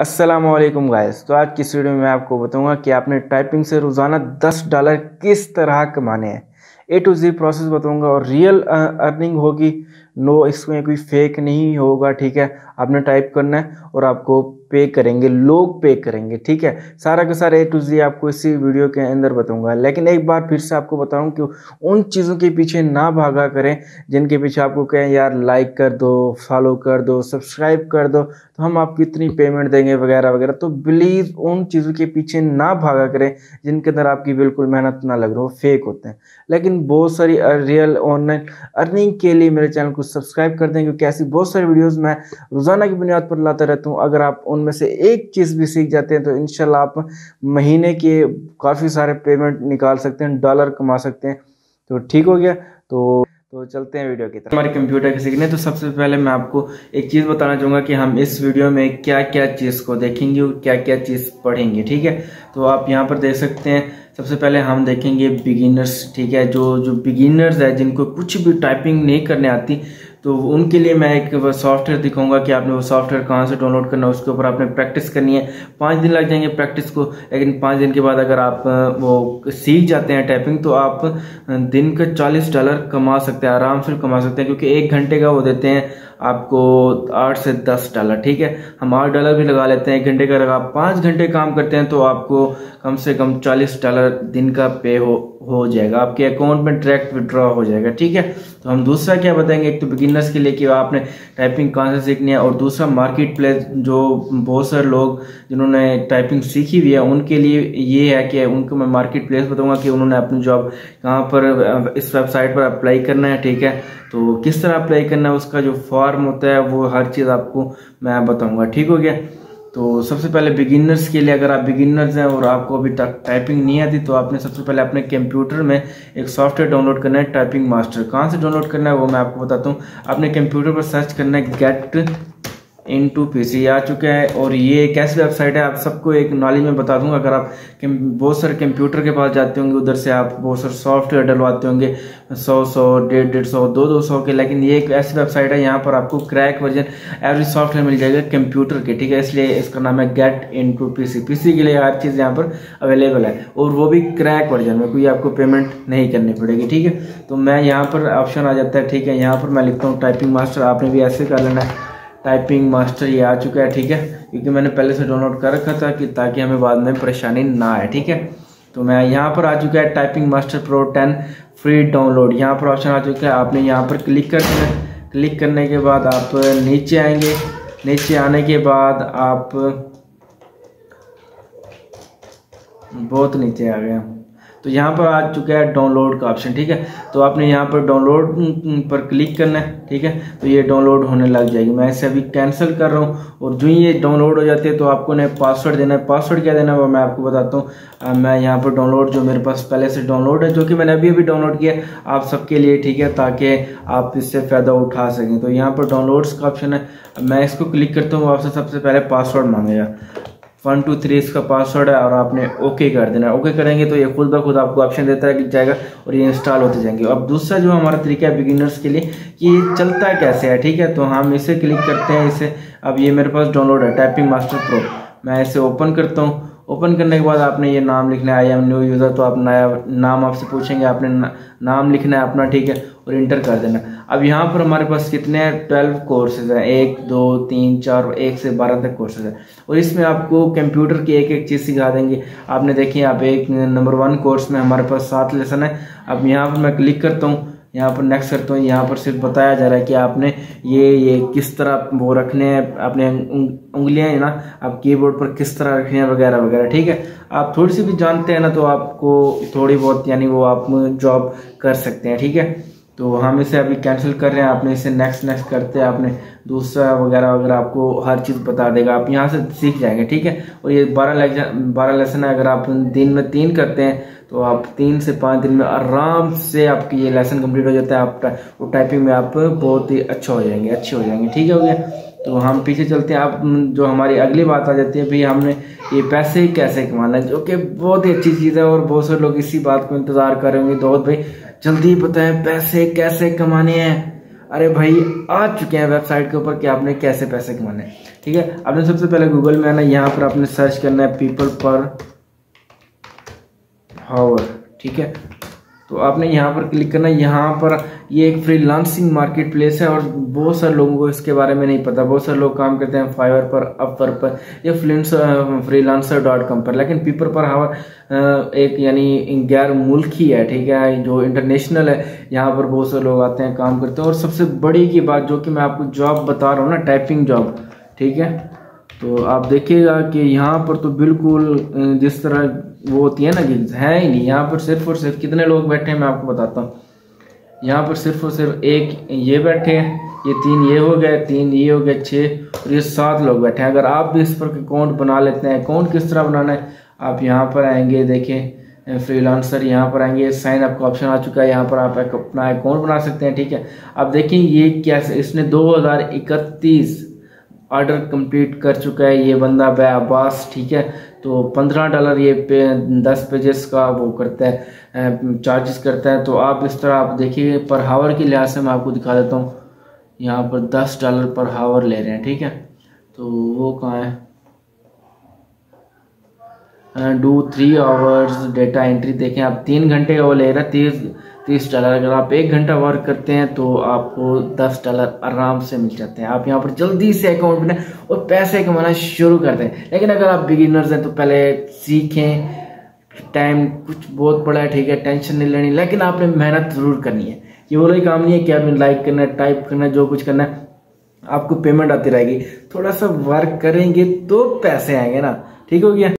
Aslam guys तो आज की वीडियो में मैं आपको बताऊँगा कि आपने टाइपिंग से रोज़ाना 10 डॉलर किस तरह कमाने हैं। ए टू जी प्रोसेस बताऊँगा और रियल अर्निंग होगी। नो इसमें कोई फेक नहीं होगा, ठीक है? आपने टाइप करना है और आपको पे करेंगे, लोग पे करेंगे, ठीक है? सारा का सारा ए टू जी आपको इसी वीडियो के अंदर बताऊँगा। लेकिन एक बार फिर से आपको बताऊँ कि उन चीज़ों के पीछे ना भागा करें, जिनके पीछे आपको कहें, यार लाइक कर दो फॉलो कर दो सब्सक्राइब कर दो तो हम आपको इतनी पेमेंट देंगे, वगैरह वगैरह। तो प्लीज़ उन चीज़ों के पीछे ना भागा करें, जिनके अंदर आपकी बिल्कुल मेहनत ना लग रही हो फेक होते हैं। लेकिन बहुत सारी रियल ऑनलाइन अर्निंग के लिए मेरे चैनल को सब्सक्राइब कर दें, क्योंकि ऐसी बहुत सारी वीडियोज़ मैं रोज़ाना की बुनियाद पर लाता रहता हूँ। अगर आप उनमें से एक चीज़ भी सीख जाते हैं तो इन आप महीने के काफ़ी सारे पेमेंट निकाल सकते हैं डॉलर कमा सकते हैं। तो ठीक हो गया तो तो चलते हैं वीडियो की तरफ़। हमारे कंप्यूटर के सीखने तो सबसे पहले मैं आपको एक चीज़ बताना चाहूँगा कि हम इस वीडियो में क्या क्या चीज़ को देखेंगे और क्या क्या चीज़ पढ़ेंगे, ठीक है? तो आप यहाँ पर देख सकते हैं, सबसे पहले हम देखेंगे बिगिनर्स ठीक है? जो जो बिगिनर्स है, जिनको कुछ भी टाइपिंग नहीं करने आती तो उनके लिए मैं एक सॉफ्टवेयर दिखाऊँगा कि आपने वो सॉफ्टवेयर कहाँ से डाउनलोड करना है, उसके ऊपर आपने प्रैक्टिस करनी है। पाँच दिन लग जाएँगे प्रैक्टिस को, लेकिन पाँच दिन के बाद अगर आप वो सीख जाते हैं टाइपिंग तो आप दिन का चालीस डॉलर कमा सकते हैं, आराम से कमा सकते हैं, क्योंकि एक घंटे का वो देते हैं। आपको आठ से दस डॉलर, ठीक है? हम आठ डॉलर भी लगा लेते हैं एक घंटे का। अगर आप पाँच घंटे काम करते हैं तो आपको कम से कम चालीस डॉलर दिन का पे हो हो जाएगा। आपके अकाउंट में डायरेक्ट विड्रॉ हो जाएगा, ठीक है? तो हम दूसरा क्या बताएँगे? एक तो बिगिनर्स के लिए कि आपने टाइपिंग कहाँ से सीखनी है और दूसरा मार्केट प्लेस जो बहुत सारे लोग जिन्होंने टाइपिंग सीखी हुई है, उनके लिए ये है कि उनको मैं मार्केट प्लेस बताऊँगा कि उन्होंने अपनी जॉब कहाँ पर, इस वेबसाइट पर अप्लाई करना है, ठीक है? तो किस तरह अप्लाई करना है, उसका जो फॉर्म होता है, वो हर चीज़ आपको मैं बताऊँगा। ठीक हो गया? तो सबसे पहले बिगिनर्स के लिए अगर आप बिगिनर्स हैं और आपको अभी टाइपिंग नहीं आती तो आपने सबसे पहले अपने कंप्यूटर में एक सॉफ्टवेयर डाउनलोड करना है टाइपिंग मास्टर कहाँ से डाउनलोड करना है वो मैं आपको बताता हूँ। अपने कंप्यूटर पर सर्च करना है गेट इन टू पी आ चुका है और ये एक ऐसी वेबसाइट है, आप सबको एक नॉलेज में बता दूँगा। अगर आप बहुत सारे कंप्यूटर के पास जाते होंगे, उधर से आप बहुत सारे सॉफ्टवेयर डलवाते होंगे, सौ सौ, डेढ़ डेढ़ सौ, दो दो सौ के, लेकिन ये एक ऐसी वेबसाइट है, यहाँ पर आपको क्रैक वर्जन एवरी सॉफ्टवेयर मिल जाएगा कंप्यूटर के, ठीक है? इसलिए इसका नाम है get into P C के लिए हर चीज़ यहाँ पर अवेलेबल है। और वो भी क्रैक वर्जन में, कोई आपको पेमेंट नहीं करनी पड़ेगी, ठीक है? तो मैं यहाँ पर ऑप्शन आ जाता है, ठीक है? यहाँ पर मैं लिखता हूँ टाइपिंग मास्टर आपने भी ऐसे कर लेना है। टाइपिंग मास्टर ये आ चुका है, ठीक है? क्योंकि मैंने पहले से डाउनलोड कर रखा था कि ताकि हमें बाद में परेशानी ना आए, ठीक है? तो मैं यहाँ पर आ चुका है typing master pro ten free download यहाँ पर ऑप्शन आ चुका है, आपने यहाँ पर क्लिक कर क्लिक करने के बाद आप नीचे आएँगे। नीचे आने के बाद आप बहुत नीचे आ गए तो यहाँ पर आ चुका है डाउनलोड का ऑप्शन ठीक है? तो आपने यहाँ पर डाउनलोड पर क्लिक करना है, ठीक है? तो ये डाउनलोड होने लग जाएगी। मैं इसे अभी कैंसिल कर रहा हूँ और जो ही ये डाउनलोड हो जाती है तो आपको ने पासवर्ड देना है। पासवर्ड क्या देना है, वो मैं आपको बताता हूँ। मैं यहाँ पर डाउनलोड जो मेरे पास पहले से डाउनलोड है, जो कि मैंने अभी अभी डाउनलोड किया आप सबके लिए, ठीक है? ताकि आप इससे फ़ायदा उठा सकें। तो यहाँ पर डाउनलोड्स का ऑप्शन है। मैं इसको क्लिक करता हूँ आपसे सबसे पहले पासवर्ड मांगेगा। वन, टू, थ्री, इसका पासवर्ड है और आपने ओके कर देना है। ओके करेंगे तो ये खुद ब खुद आपको ऑप्शन देता है कि जाएगा और ये इंस्टॉल होते जाएँगे। अब दूसरा जो हमारा तरीका है बिगिनर्स के लिए कि ये चलता कैसे है, ठीक है? तो हम इसे क्लिक करते हैं, इसे। अब ये मेरे पास डाउनलोड है टाइपिंग मास्टर प्रो मैं इसे ओपन करता हूँ। ओपन करने के बाद आपने ये नाम लिखना है आई एम न्यू यूज़र तो आप नया नाम आपसे पूछेंगे आपने ना, नाम लिखना है अपना ठीक है और इंटर कर देना। अब यहाँ पर हमारे पास कितने ट्वेल्व कोर्सेज हैं। एक दो तीन चार एक से बारह तक कोर्सेज हैं। और इसमें आपको कंप्यूटर की एक एक चीज़ सिखा देंगे। आपने देखिए आप एक नंबर वन कोर्स में हमारे पास सात लेसन है। अब यहाँ पर मैं क्लिक करता हूँ। यहाँ पर नेक्स्ट करते हैं। यहाँ पर सिर्फ़ बताया जा रहा है कि आपने ये ये किस तरह वो रखने हैं अपने उंगलियाँ है ना, आप कीबोर्ड पर किस तरह रखने हैं वगैरह वगैरह, ठीक है? आप थोड़ी सी भी जानते हैं ना तो आपको थोड़ी बहुत, यानी वो आप जॉब कर सकते हैं, ठीक है? तो हम इसे अभी कैंसिल कर रहे हैं, आपने इसे नेक्स्ट नेक्स्ट करते हैं, आपने दूसरा वगैरह वगैरह आपको हर चीज़ बता देगा, आप यहाँ से सीख जाएँगे, ठीक है? और ये बारह लेक्चर बारह लेसन है अगर आप दिन में तीन करते हैं तो आप तीन से पाँच दिन में आराम से आपकी ये लेसन कंप्लीट हो जाता है, आप वो टाइपिंग में आप बहुत ही अच्छा हो जाएँगे, अच्छे हो जाएँगे, ठीक है, हो गया? तो हम पीछे चलते हैं आप जो हमारी अगली बात आ जाती है, भाई हमने ये पैसे कैसे कमाना है? जो कि बहुत ही अच्छी चीज़ है और बहुत सारे लोग इसी बात को इंतज़ार कर रहे होंगे तो भाई जल्दी बताएँ पैसे कैसे कमाने हैं? अरे भाई, आ चुके हैं वेबसाइट के ऊपर कि आपने कैसे पैसे कमाने ठीक है? आपने सबसे पहले गूगल में आना, यहाँ पर आपने सर्च करना है पीपल पर हावर ठीक है? तो आपने यहाँ पर क्लिक करना। यहाँ पर ये एक फ्रीलांसिंग मार्केट प्लेस है और बहुत सारे लोगों को इसके बारे में नहीं पता। बहुत सारे लोग काम करते हैं फाइवर पर अपवर पर या फ्रीलांसर डॉट कॉम पर। लेकिन पीपर पर हावर एक यानी गैर मुल्क ही है, ठीक है? जो इंटरनेशनल है, यहाँ पर बहुत सारे लोग आते हैं, काम करते हैं। और सबसे बड़ी की बात जो कि मैं आपको जॉब बता रहा हूँ ना टाइपिंग जॉब ठीक है? तो आप देखिएगा कि यहाँ पर तो बिल्कुल जिस तरह वो होती है ना कि है ही नहीं, यहाँ पर सिर्फ़ और सिर्फ़ कितने लोग बैठे हैं मैं आपको बताता हूँ। यहाँ पर सिर्फ़ और सिर्फ़ एक ये बैठे हैं, ये तीन ये हो गए, तीन ये हो गए छः और ये सात लोग बैठे हैं। अगर आप भी इस पर अकाउंट बना लेते हैं, अकाउंट किस तरह बनाना है, आप यहाँ पर आएँगे, देखें फ्रीलांसर यहाँ पर आएँगे, साइन अप का ऑप्शन आ चुका है, यहाँ पर आप अपना अकाउंट बना सकते हैं, ठीक है। अब देखें ये क्या, इसने दो हज़ार इकतीस ऑर्डर कंप्लीट कर चुका है ये बंदा बे अब्बास ठीक है? तो पंद्रह डॉलर ये पे, दस पेजेस का वो करता है चार्जेस करता है। तो आप इस तरह आप देखिए पर हावर के लिहाज से मैं आपको दिखा देता हूँ। यहाँ पर दस डॉलर पर हावर ले रहे हैं, ठीक है? तो वो कहाँ है? Do three hours data entry देखें। आप तीन घंटे वो ले रहा, तीस तीस डॉलर अगर आप एक घंटा वर्क करते हैं तो आपको दस डॉलर आराम से मिल जाते हैं। आप यहाँ पर जल्दी से अकाउंट बनाए और पैसे कमाना शुरू कर दें। लेकिन अगर आप बिगिनर्स हैं तो पहले सीखें। टाइम कुछ बहुत बड़ा है, ठीक है टेंशन नहीं लेनी। लेकिन आपने मेहनत ज़रूर करनी है। ये वो ही काम नहीं है कि आपने लाइक करना है टाइप करना है, जो कुछ करना है, आपको पेमेंट आती रहेगी। थोड़ा सा वर्क करेंगे तो पैसे आएँगे ना। ठीक हो गया?